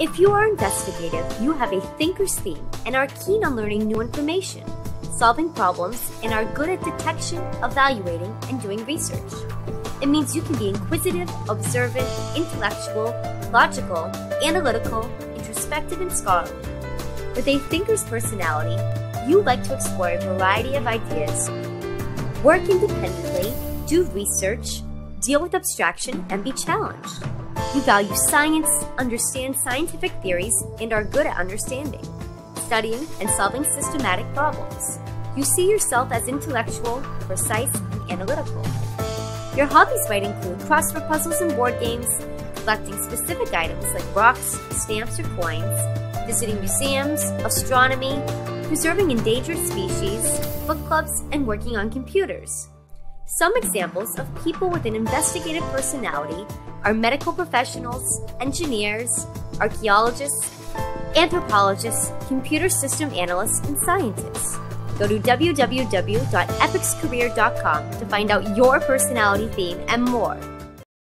If you are investigative, you have a thinker's theme and are keen on learning new information, solving problems, and are good at detection, evaluating, and doing research. It means you can be inquisitive, observant, intellectual, logical, analytical, introspective, and scholarly. With a thinker's personality, you like to explore a variety of ideas, work independently, do research, deal with abstraction, and be challenged. You value science, understand scientific theories, and are good at understanding, studying, and solving systematic problems. You see yourself as intellectual, precise, and analytical. Your hobbies might include crossword puzzles and board games, collecting specific items like rocks, stamps, or coins, visiting museums, astronomy, preserving endangered species, book clubs, and working on computers. Some examples of people with an investigative personality are medical professionals, engineers, archaeologists, anthropologists, computer system analysts, and scientists. Go to www.epicscareer.com to find out your personality theme and more.